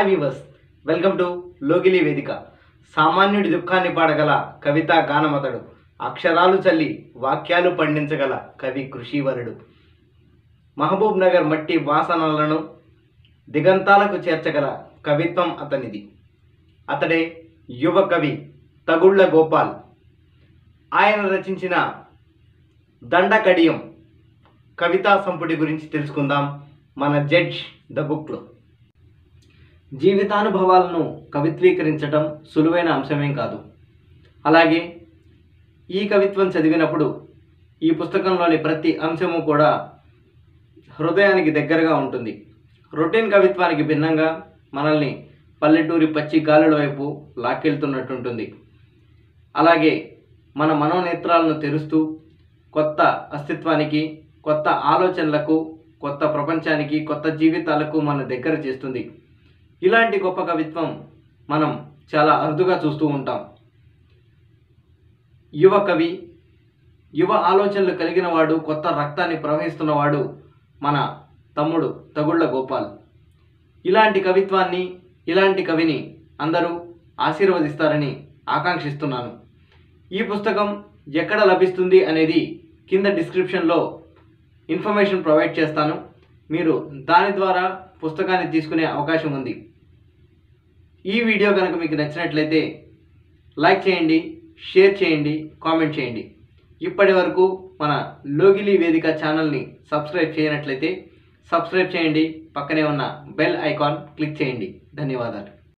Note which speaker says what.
Speaker 1: Hi viewers welcome to Logili వేదిక సామాన్యుడి దుఃఖాన్ని పాడగల కవితా గానమతడు. అక్షరాలు చల్లి వాక్యాలు పండించగల కవి కృషివరుడు. మహబూబ్ నగర్ మట్టి వాసనలను దిగంతాలకు చేర్చగల కవిత్వం అతనిది. అతడే యువ కవి తగుళ్ళ గోపాల్. ఆయన రచించిన దండకడియం కవితా సంపుటి గురించి తెలుసుకుందాం. మన జడ్జ్ ద బుక్లో. జీవితానుభవాలను కవిత్వీకరించటం సులువైన అంశమేం కాదు. అలాగే ఈ కవిత్వం చదివినప్పుడు ఈ పుస్తకంలోని ప్రతి అంశము కూడా హృదయానికి దగ్గరగా ఉంటుంది. రొటీన్ కవిత్వానికి భిన్నంగా మనల్ని పల్లెటూరి పచ్చి గాలుల వైపు లాక్కెళ్తున్నట్టుంటుంది. అలాగే మన మనోనేత్రాలను తెరుస్తూ కొత్త అస్తిత్వానికి కొత్త ఆలోచనలకు కొత్త ప్రపంచానికి కొత్త జీవితాలకు మన దగ్గర చేస్తుంది. ఇలాంటి గొప్ప కవిత్వం మనం చాలా అరుదుగా చూస్తూ ఉంటాం. యువ కవి యువ ఆలోచనలు కలిగిన వాడు కొత్త రక్తాన్ని ప్రవహిస్తున్నవాడు మన తమ్ముడు తగుళ్ళ గోపాల్. ఇలాంటి కవిత్వాన్ని ఇలాంటి కవిని అందరూ ఆశీర్వదిస్తారని ఆకాంక్షిస్తున్నాను. ఈ పుస్తకం ఎక్కడ లభిస్తుంది అనేది కింద డిస్క్రిప్షన్లో ఇన్ఫర్మేషన్ ప్రొవైడ్ చేస్తాను. మీరు దాని ద్వారా పుస్తకాన్ని తీసుకునే అవకాశం ఉంది. ఈ వీడియో కనుక మీకు నచ్చినట్లయితే లైక్ చేయండి షేర్ చేయండి కామెంట్ చేయండి. ఇప్పటి వరకు మన లోగిలి వేదిక ఛానల్ని సబ్స్క్రైబ్ చేయనట్లయితే సబ్స్క్రైబ్ చేయండి పక్కనే ఉన్న బెల్ ఐకాన్ క్లిక్ చేయండి. ధన్యవాదాలు.